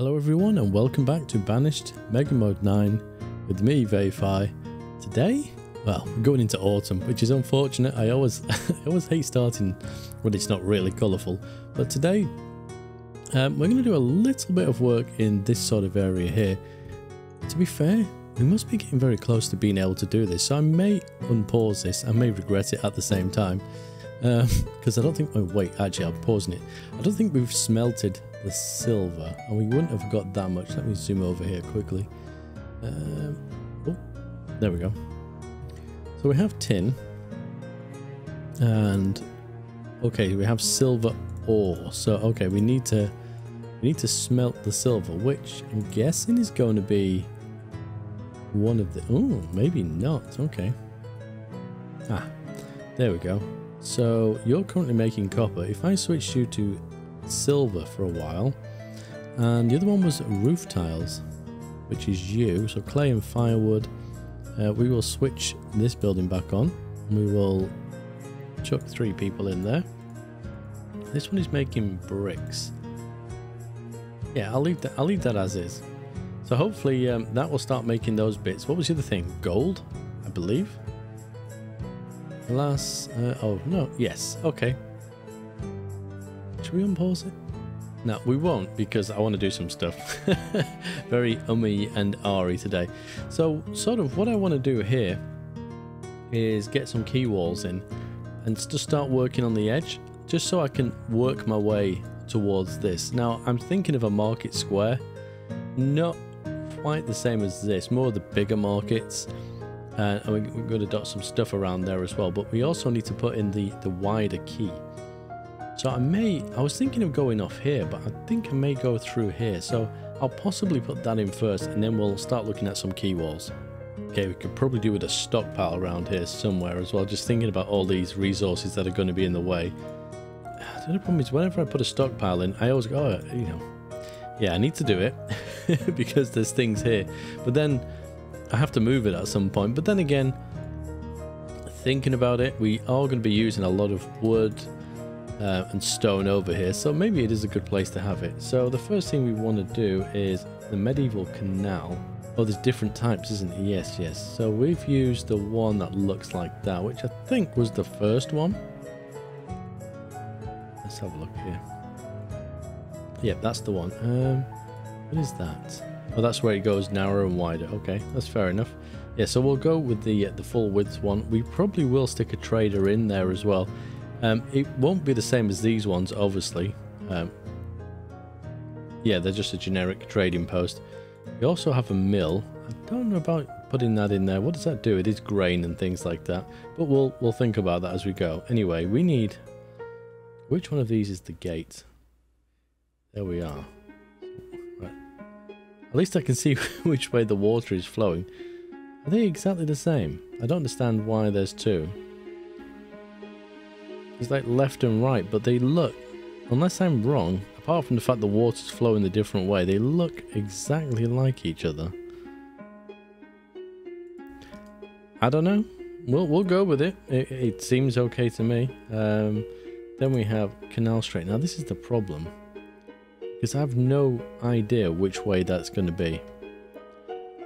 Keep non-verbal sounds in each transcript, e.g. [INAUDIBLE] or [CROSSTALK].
Hello everyone and welcome back to Banished Mega Mod 9 with me, Vayify. Today, well, we're going into autumn, which is unfortunate. I always [LAUGHS] I always hate starting when it's not really colourful. But today, um, we're going to do a little bit of work in this sort of area here. To be fair, we must be getting very close to being able to do this, so I may unpause this. I may regret it at the same time. Because um, [LAUGHS] I don't think... Oh, wait, actually, I'm pausing it. I don't think we've smelted the silver. And we wouldn't have got that much. Let me zoom over here quickly. Um, oh, there we go. So we have tin. And okay, we have silver ore. So okay, we need to we need to smelt the silver, which I'm guessing is going to be one of the oh, maybe not. Okay. Ah, there we go. So you're currently making copper. If I switch you to silver for a while. And the other one was roof tiles, which is you. So clay and firewood. Uh, we will switch this building back on. We will chuck three people in there. This one is making bricks. Yeah, I'll leave that. I'll leave that as is. So hopefully um, that will start making those bits. What was the other thing? Gold, I believe. Glass. Uh, oh no. Yes. Okay. Should we unpause it? No, we won't because I want to do some stuff. [LAUGHS] Very ummy and ari today. So, sort of what I want to do here is get some quay walls in and just start working on the edge just so I can work my way towards this. Now, I'm thinking of a market square. Not quite the same as this, more of the bigger markets. Uh, and we're going to dot some stuff around there as well. But we also need to put in the, the wider quay. So I may, I was thinking of going off here, but I think I may go through here. So I'll possibly put that in first and then we'll start looking at some quay walls. Okay, we could probably do with a stockpile around here somewhere as well. Just thinking about all these resources that are going to be in the way. The only problem is whenever I put a stockpile in, I always go, oh, you know, yeah, I need to do it [LAUGHS] because there's things here. But then I have to move it at some point. But then again, thinking about it, we are going to be using a lot of wood, uh, and stone over here so maybe it is a good place to have it. So the first thing we want to do is the medieval canal. Oh there's different types isn't it yes yes. So we've used the one that looks like that which I think was the first one. Let's have a look here. Yeah that's the one. Um what is that? Oh that's where it goes narrower and wider. Okay that's fair enough. Yeah so we'll go with the uh, the full width one. We probably will stick a trader in there as well um, it won't be the same as these ones, obviously. Um, yeah, they're just a generic trading post. We also have a mill. I don't know about putting that in there. What does that do? It is grain and things like that. But we'll we'll think about that as we go. Anyway, we need... Which one of these is the gate? There we are. Right. At least I can see [LAUGHS] which way the water is flowing. Are they exactly the same? I don't understand why there's two. It's like left and right, but they look, unless I'm wrong, apart from the fact the water's flowing a different way, they look exactly like each other. I don't know. We'll, we'll go with it. It, it seems okay to me. Um, then we have Canal Street. Now this is the problem. Because I have no idea which way that's going to be.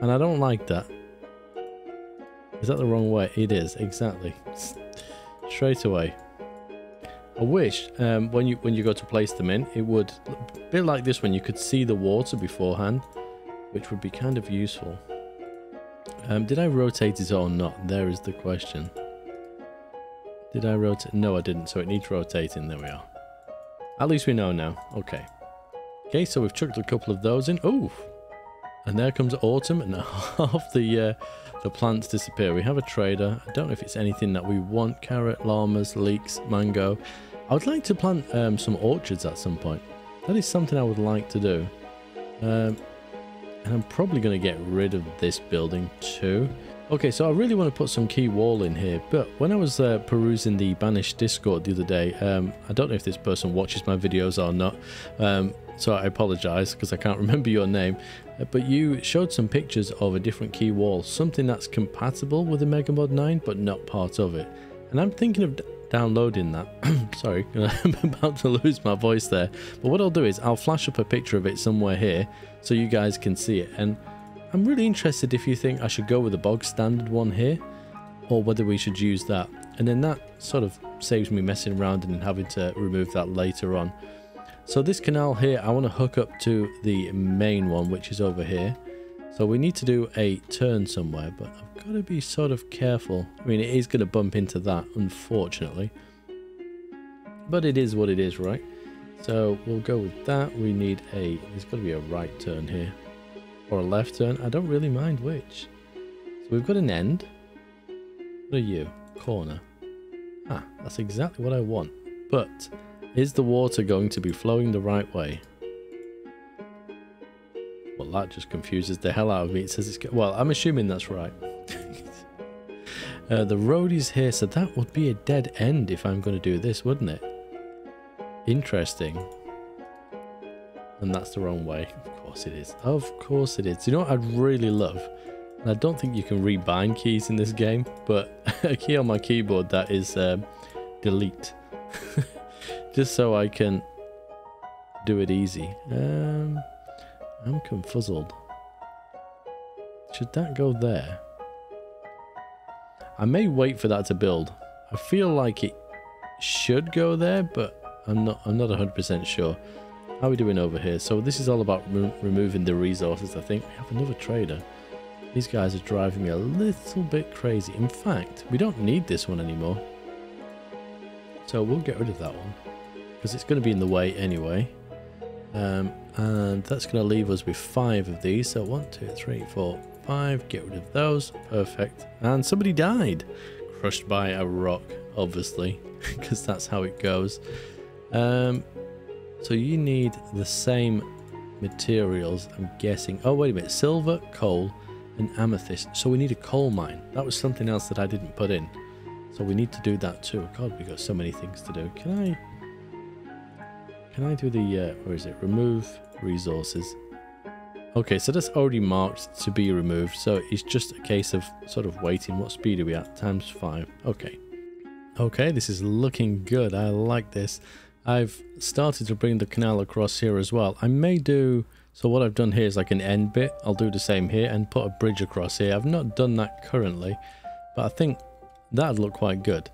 And I don't like that. Is that the wrong way? It is, exactly. Straight away. I wish um, when you when you go to place them in, it would a bit like this one. You could see the water beforehand, which would be kind of useful. Um, did I rotate it or not? There is the question. Did I rotate? No, I didn't. So it needs rotating. There we are. At least we know now. Okay. Okay, so we've chucked a couple of those in. Oh, and there comes autumn, and [LAUGHS] half the uh, the plants disappear. We have a trader. I don't know if it's anything that we want. Carrot, llamas, leeks, mango. I would like to plant um, some orchards at some point. That is something I would like to do. Um, and I'm probably going to get rid of this building too. Okay, so I really want to put some quay wall in here, but when I was uh, perusing the Banished Discord the other day, um, I don't know if this person watches my videos or not, um, so I apologize because I can't [LAUGHS] remember your name, uh, but you showed some pictures of a different quay wall, something that's compatible with the Mega Mod 9 but not part of it. And I'm thinking of downloading that. [CLEARS THROAT] Sorry, [LAUGHS] I'm about to lose my voice there. But what I'll do is I'll flash up a picture of it somewhere here so you guys can see it. And I'm really interested if you think I should go with the bog standard one here or whether we should use that. And then that sort of saves me messing around and having to remove that later on. So this canal here, I want to hook up to the main one, which is over here. So we need to do a turn somewhere, but I've got to be sort of careful. I mean, it is going to bump into that, unfortunately. But it is what it is, right? So we'll go with that. We need a, there's got to be a right turn here. Or left turn. I don't really mind which. So we've got an end. What are you? Corner. Ah, that's exactly what I want. But is the water going to be flowing the right way? Well, that just confuses the hell out of me. It says it's... Well, I'm assuming that's right. [LAUGHS] uh, the road is here, so that would be a dead end if I'm going to do this, wouldn't it? Interesting. And that's the wrong way. Of course it is. Of course it is. You know what I'd really love? And I don't think you can rebind keys in this game, but [LAUGHS] a key on my keyboard that is um, delete. [LAUGHS] Just so I can do it easy. Um, I'm confuzzled. Should that go there? I may wait for that to build. I feel like it should go there, but I'm not I'm not 100% sure. How are we doing over here? So this is all about re removing the resources, I think. We have another trader. These guys are driving me a little bit crazy. In fact, we don't need this one anymore. So we'll get rid of that one. Because it's going to be in the way anyway. Um, and that's going to leave us with five of these. So one, two, three, four, five. Get rid of those. Perfect. And somebody died. Crushed by a rock, obviously. [LAUGHS] Because that's how it goes. Um, so you need the same materials, I'm guessing. Oh, wait a minute. Silver, coal, and amethyst. So we need a coal mine. That was something else that I didn't put in. So we need to do that too. God, we've got so many things to do. Can I... Can I do the... Uh, where is it? Remove resources. Okay, so that's already marked to be removed. So it's just a case of sort of waiting. What speed are we at? Times 5. Okay. Okay, this is looking good. I like this. I've started to bring the canal across here as well. I may do... So what I've done here is like an end bit. I'll do the same here and put a bridge across here. I've not done that currently, but I think that'd look quite good.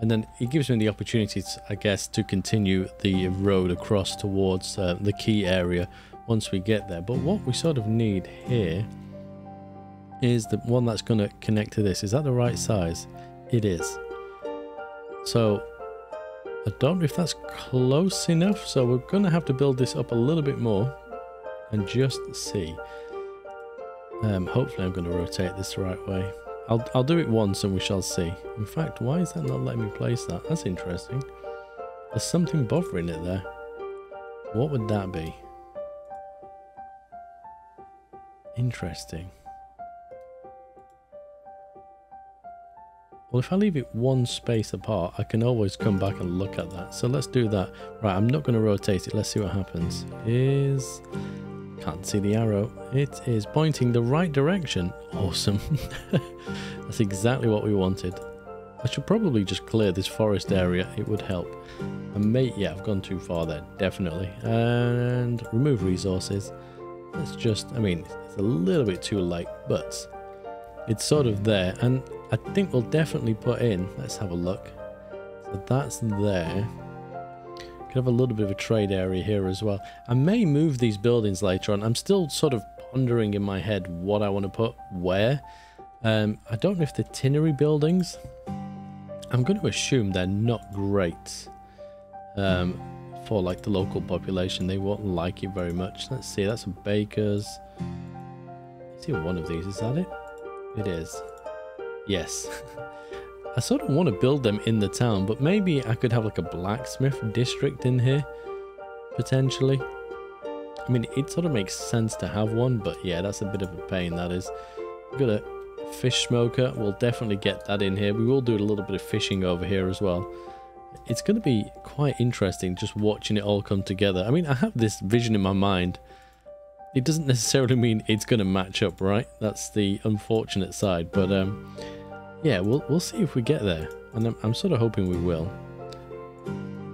And then it gives me the opportunity, to, I guess, to continue the road across towards uh, the quay area once we get there. But what we sort of need here is the one that's going to connect to this. Is that the right size? It is. So I don't know if that's close enough. So we're going to have to build this up a little bit more and just see. Um, hopefully I'm going to rotate this the right way. I'll, I'll do it once and we shall see. In fact, why is that not letting me place that? That's interesting. There's something bothering it there. What would that be? Interesting. Well, if I leave it one space apart, I can always come back and look at that. So let's do that. Right, I'm not going to rotate it. Let's see what happens. Is can't see the arrow. It is pointing the right direction. Awesome. [LAUGHS] That's exactly what we wanted. I should probably just clear this forest area. It would help. And mate, yeah, I've gone too far there, definitely. And remove resources. Let's just, I mean, it's a little bit too late, but it's sort of there. And I think we'll definitely put in, let's have a look. So that's there. Could have a little bit of a trade area here as well. I may move these buildings later on. I'm still sort of pondering in my head what I want to put where. Um, I don't know if the tannery buildings. I'm going to assume they're not great um, for like the local population. They won't like it very much. Let's see. That's a baker's. Let's see one of these. Is that it? It is. Yes. [LAUGHS] I sort of want to build them in the town, but maybe I could have like a blacksmith district in here, potentially. I mean, it sort of makes sense to have one, but yeah, that's a bit of a pain, that is. Got a fish smoker. We'll definitely get that in here. We will do a little bit of fishing over here as well. It's going to be quite interesting just watching it all come together. I mean, I have this vision in my mind. It doesn't necessarily mean it's going to match up, right? That's the unfortunate side, but um, yeah, we'll we'll see if we get there, and I'm, I'm sort of hoping we will,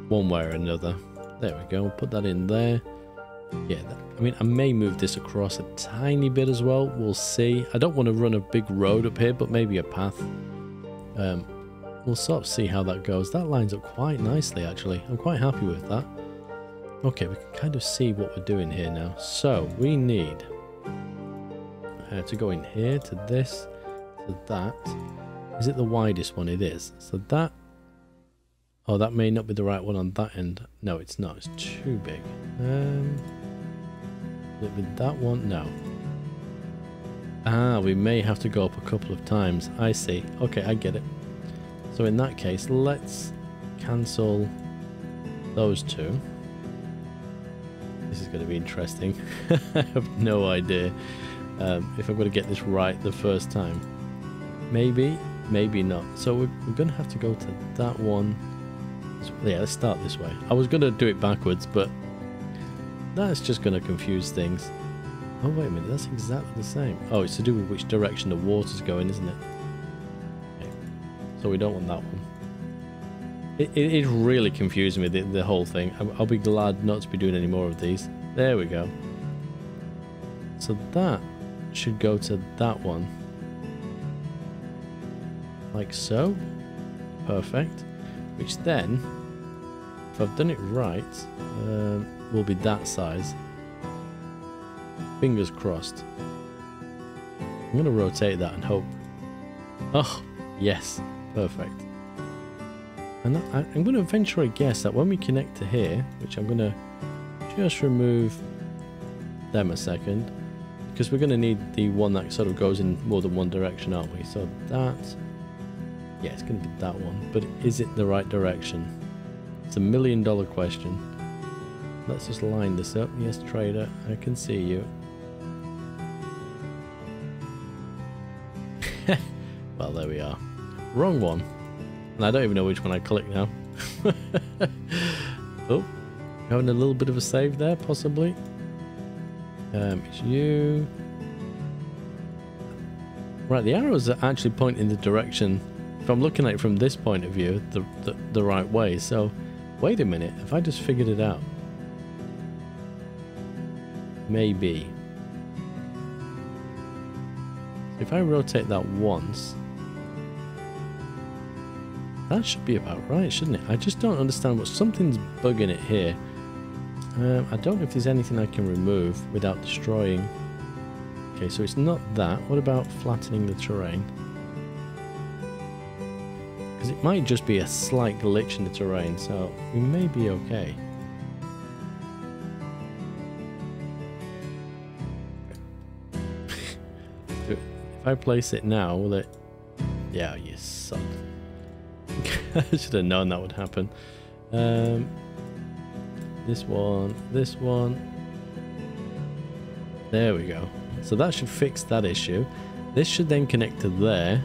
one way or another. There we go. We'll Put that in there. Yeah, that, I mean, I may move this across a tiny bit as well. We'll see. I don't want to run a big road up here, but maybe a path. Um, we'll sort of see how that goes. That lines up quite nicely, actually. I'm quite happy with that. Okay, we can kind of see what we're doing here now. So, we need uh, to go in here to this, to that. Is it the widest one? It is. So that... Oh, that may not be the right one on that end. No, it's not. It's too big. Um, with that one? No. Ah, we may have to go up a couple of times. I see. Okay, I get it. So in that case, let's cancel those two. This is going to be interesting. [LAUGHS] I have no idea um, if I'm going to get this right the first time. Maybe, maybe not. So we're, we're going to have to go to that one. Yeah, let's start this way. I was going to do it backwards, but that's just going to confuse things. Oh, wait a minute. That's exactly the same. Oh, it's to do with which direction the water's going, isn't it? So we don't want that one. It, it, it really confused me, the, the whole thing. I'll, I'll be glad not to be doing any more of these. There we go. So that should go to that one. Like so. Perfect. Which then, if I've done it right, um, will be that size. Fingers crossed. I'm going to rotate that and hope. Oh, yes. Perfect. And I, am going to venture a guess that when we connect to here, which I'm going to just remove them a second, because we're going to need the one that sort of goes in more than one direction, aren't we? So that, yeah, it's going to be that one. But is it the right direction? It's a million dollar question. Let's just line this up. Yes, trader, I can see you. [LAUGHS] well, there we are. Wrong one. And I don't even know which one I click now. [LAUGHS] oh, having a little bit of a save there, possibly. Um, it's you. Right, the arrows are actually pointing in the direction, if I'm looking at it from this point of view, the, the, the right way. So, wait a minute, if I just figured it out. Maybe. If I rotate that once, that should be about right, shouldn't it? I just don't understand what something's bugging it here. Um, I don't know if there's anything I can remove without destroying. Okay, so it's not that. What about flattening the terrain? Because it might just be a slight glitch in the terrain, so we may be okay. [LAUGHS] if I place it now, will it... Yeah, you suck. [LAUGHS] I should have known that would happen. Um, this one, this one. There we go. So that should fix that issue. This should then connect to there.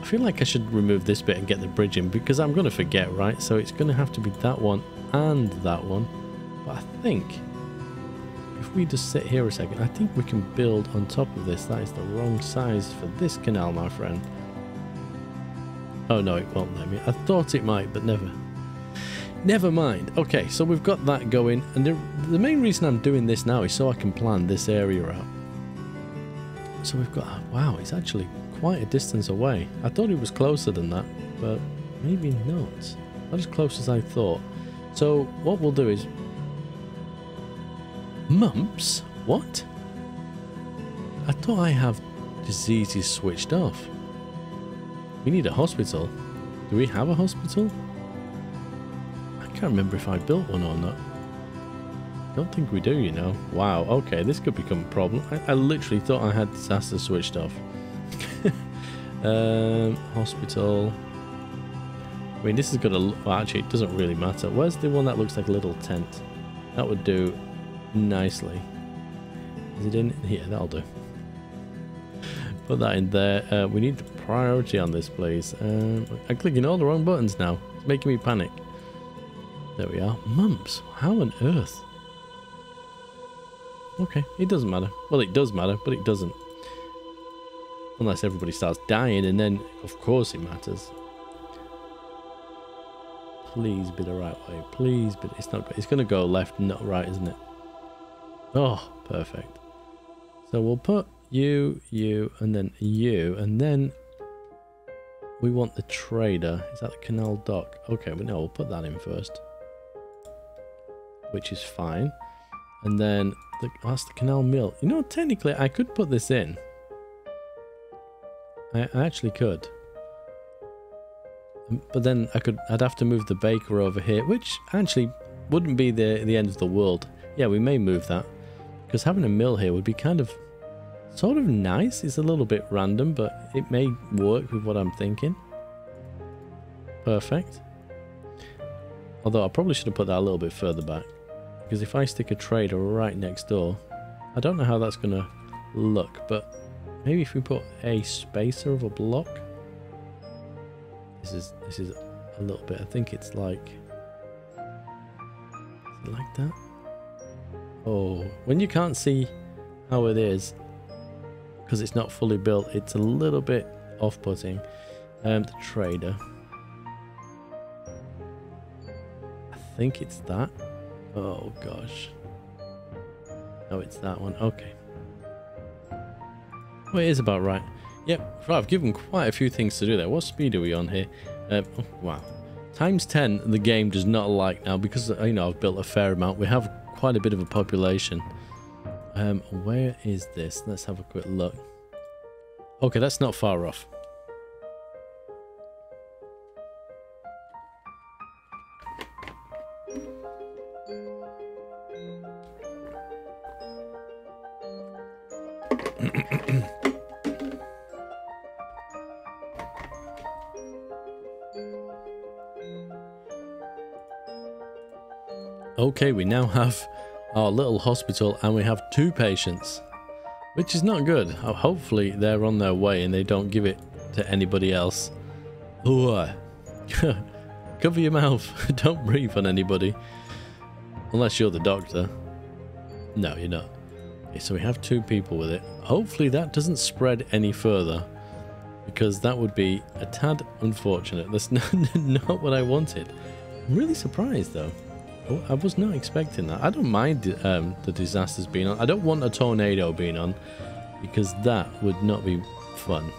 I feel like I should remove this bit and get the bridge in because I'm going to forget, right? So it's going to have to be that one and that one. But I think if we just sit here a second, I think we can build on top of this. That is the wrong size for this canal, my friend. Oh no, it won't let me. I thought it might, but never. Never mind. Okay, so we've got that going. And the, the main reason I'm doing this now is so I can plan this area out. So we've got... Wow, it's actually quite a distance away. I thought it was closer than that, but maybe not. Not as close as I thought. So what we'll do is... Mumps? What? I thought I have diseases switched off. We need a hospital. Do we have a hospital? I can't remember if I built one or not. Don't think we do, you know. Wow, okay, this could become a problem. I, I literally thought I had disaster switched off. [LAUGHS] um, hospital. I mean, this is going to... Well, actually, it doesn't really matter. Where's the one that looks like a little tent? That would do nicely. Is it in? Yeah, that'll do. Put that in there. Uh, we need priority on this, please. Um, I'm clicking all the wrong buttons now. It's making me panic. There we are. Mumps. How on earth? Okay, it doesn't matter. Well, it does matter, but it doesn't. Unless everybody starts dying, and then, of course, it matters. Please be the right way. Please, but it's not. It's going to go left, not right, isn't it? Oh, perfect. So we'll put you, you, and then you, and then we want the trader. Is that the canal dock? Okay, well, no, we'll put that in first. Which is fine. And then the, oh, that's the canal mill. You know, technically, I could put this in. I, I actually could. Um, but then I could, I'd have to move the baker over here, which actually wouldn't be the, the end of the world. Yeah, we may move that. Because having a mill here would be kind of, sort of nice. It's a little bit random, but it may work with what I'm thinking. Perfect. Although I probably should have put that a little bit further back. Because if I stick a trader right next door, I don't know how that's going to look, but maybe if we put a spacer of a block. This is this is a little bit. I think it's like it like that. Oh, when you can't see how it is because it's not fully built, it's a little bit off-putting. Um, the trader. I think it's that. Oh gosh. Oh, it's that one. Okay. Well, it is about right. Yep, right, I've given quite a few things to do there. What speed are we on here? Uh, oh, wow. Times 10 the game does not like now because, you know, I've built a fair amount. We have quite a bit of a population. Um, where is this? Let's have a quick look. Okay, that's not far off. [COUGHS] okay, we now have our little hospital and we have two patients, which is not good. Uh, hopefully they're on their way and they don't give it to anybody else. Ooh, [LAUGHS] cover your mouth. [LAUGHS] don't breathe on anybody. Unless you're the doctor. No, you're not. Okay, so we have two people with it. Hopefully that doesn't spread any further because that would be a tad unfortunate. That's [LAUGHS] not what I wanted. I'm really surprised though. Oh, I was not expecting that. I don't mind um, the disasters being on. I don't want a tornado being on because that would not be fun.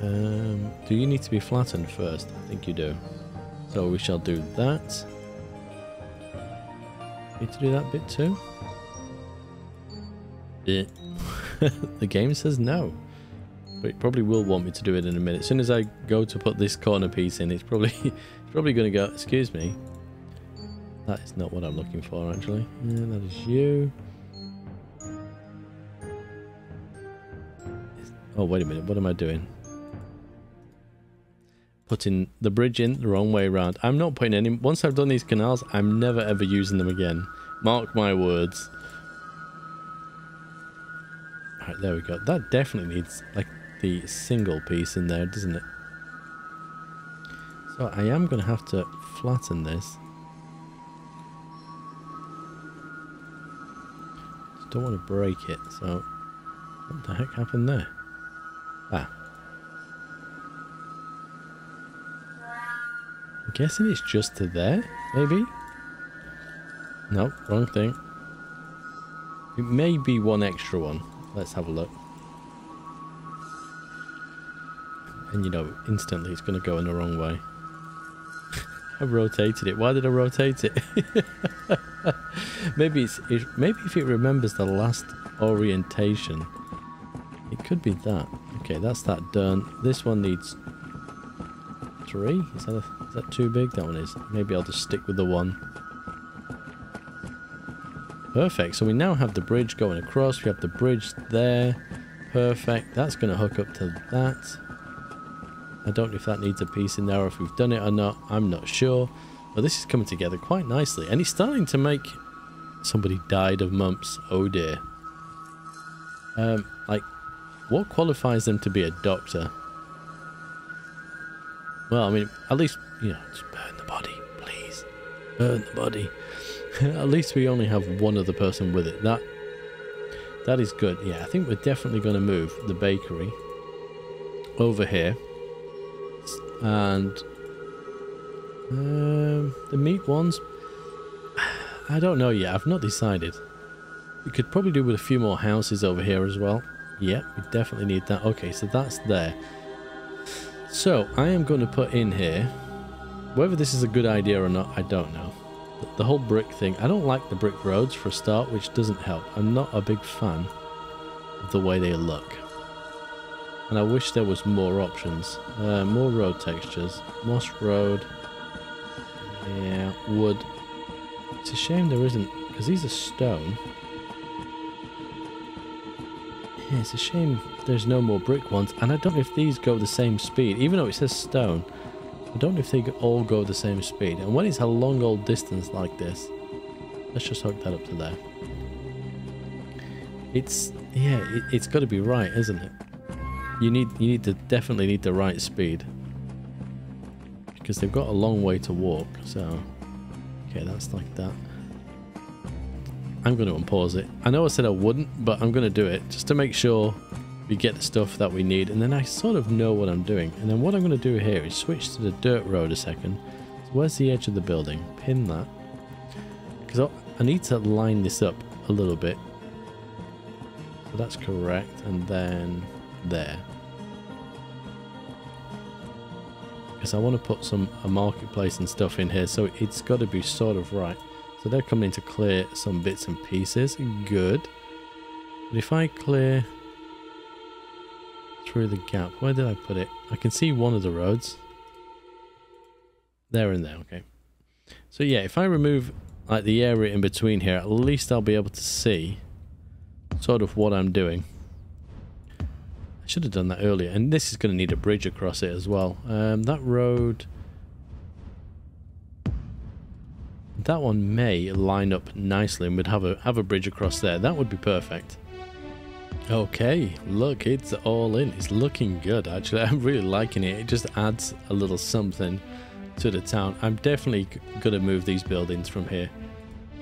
Um, do you need to be flattened first? I think you do. So we shall do that. Need to do that bit too? [LAUGHS] the game says no. But it probably will want me to do it in a minute. As soon as I go to put this corner piece in, it's probably [LAUGHS] it's probably going to go, excuse me. That is not what I'm looking for, actually. Yeah, that is you. Oh, wait a minute. What am I doing? Putting the bridge in the wrong way around. I'm not putting any... Once I've done these canals, I'm never ever using them again. Mark my words. Alright, there we go. That definitely needs, like, the single piece in there, doesn't it? So I am going to have to flatten this. Don't want to break it, so... What the heck happened there? Ah. I'm guessing it's just to there, maybe? No, wrong thing. It may be one extra one. Let's have a look. And you know, instantly it's going to go in the wrong way. I rotated it. Why did I rotate it? [LAUGHS] maybe it's it, maybe if it remembers the last orientation, it could be that. Okay, that's that done. This one needs three. Is that a, is that too big? That one is. Maybe I'll just stick with the one. Perfect. So we now have the bridge going across. We have the bridge there. Perfect. That's going to hook up to that. I don't know if that needs a piece in there or if we've done it or not. I'm not sure. But this is coming together quite nicely. And it's starting to make... Somebody died of mumps. Oh dear. Um, like, what qualifies them to be a doctor? Well, I mean, at least, you know, just burn the body, please. Burn the body. [LAUGHS] at least we only have one other person with it. That That is good. Yeah, I think we're definitely going to move the bakery over here. And um, the meat ones, [SIGHS] I don't know yet. I've not decided. We could probably do with a few more houses over here as well. Yep, we definitely need that. Okay, so that's there. So, I am going to put in here, whether this is a good idea or not, I don't know. The whole brick thing, I don't like the brick roads for a start, which doesn't help. I'm not a big fan of the way they look. And I wish there was more options. Uh, more road textures. Moss road. Yeah, wood. It's a shame there isn't, because these are stone. Yeah, it's a shame there's no more brick ones. And I don't know if these go the same speed. Even though it says stone, I don't know if they all go the same speed. And when it's a long old distance like this, let's just hook that up to there. It's, yeah, it, it's got to be right, isn't it? You need, you need to definitely need the right speed. Because they've got a long way to walk, so... Okay, that's like that. I'm going to unpause it. I know I said I wouldn't, but I'm going to do it just to make sure we get the stuff that we need. And then I sort of know what I'm doing. And then what I'm going to do here is switch to the dirt road a second. So where's the edge of the building? Pin that. Because I need to line this up a little bit. So that's correct. And then there. Because I want to put some a marketplace and stuff in here. So it's got to be sort of right. So they're coming to clear some bits and pieces. Good. But if I clear through the gap, where did I put it? I can see one of the roads. There and there, okay. So yeah, if I remove like the area in between here, at least I'll be able to see sort of what I'm doing. Should have done that earlier. And this is going to need a bridge across it as well. Um, that road... That one may line up nicely and we'd have a have a bridge across there. That would be perfect. Okay, look, it's all in. It's looking good, actually. [LAUGHS] I'm really liking it. It just adds a little something to the town. I'm definitely going to move these buildings from here.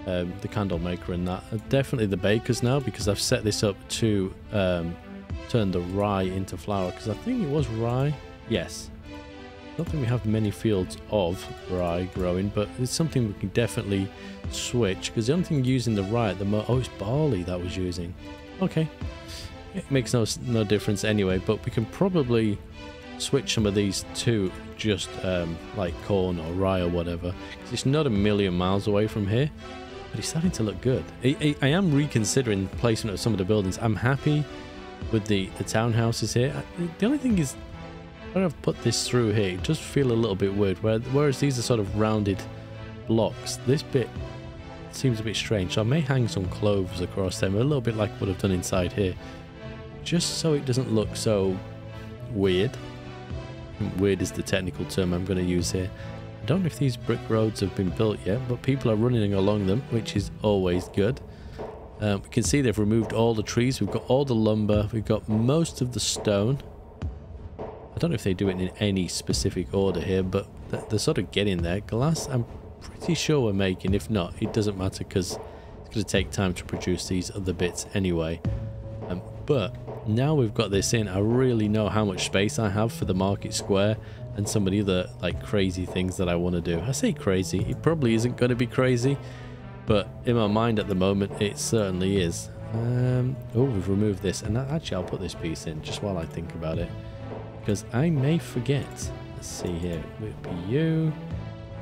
Um, the candle maker and that. Definitely the bakers now because I've set this up to um, turn the rye into flour because I think it was rye. Yes, I don't think we have many fields of rye growing, but it's something we can definitely switch. Because the only thing using the rye at the moment... Oh, it's barley that was using. Okay. It makes no, no difference anyway, but we can probably switch some of these to just um, like corn or rye or whatever. It's not a million miles away from here, but it's starting to look good. I, I, I am reconsidering placement of some of the buildings. I'm happy with the, the townhouses here. The only thing is when I've put this through here, it does feel a little bit weird. Whereas these are sort of rounded blocks, this bit seems a bit strange. So I may hang some clothes across them, a little bit like what I've done inside here. Just so it doesn't look so weird. Weird is the technical term I'm going to use here. I don't know if these brick roads have been built yet, but people are running along them, which is always good. Um, we can see they've removed all the trees. We've got all the lumber. We've got most of the stone. I don't know if they do it in any specific order here, but they're sort of getting there. Glass, I'm pretty sure we're making. If not, it doesn't matter because it's going to take time to produce these other bits anyway. Um, but now we've got this in, I really know how much space I have for the market square and some of the other like crazy things that I want to do. I say crazy, it probably isn't going to be crazy, but in my mind at the moment, it certainly is. Um, oh, we've removed this, and actually I'll put this piece in just while I think about it because I may forget. Let's see here. It will be you,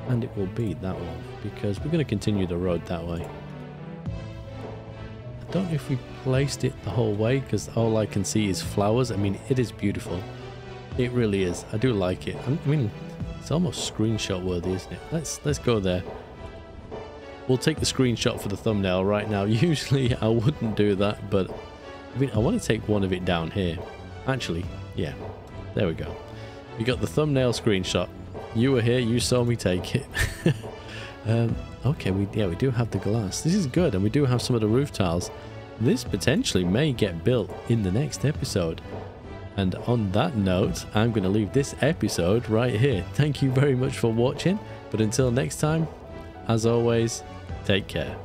and it will be that one because we're going to continue the road that way. I don't know if we placed it the whole way because all I can see is flowers. I mean, it is beautiful. It really is. I do like it. I mean, it's almost screenshot worthy, isn't it? Let's let's go there. We'll take the screenshot for the thumbnail right now. [LAUGHS] Usually I wouldn't do that, but I mean, I want to take one of it down here. Actually, yeah, there we go. We got the thumbnail screenshot. You were here, you saw me take it. [LAUGHS] um, okay, we yeah, we do have the glass. This is good, and we do have some of the roof tiles. This potentially may get built in the next episode. And on that note, I'm going to leave this episode right here. Thank you very much for watching. But until next time, as always, take care.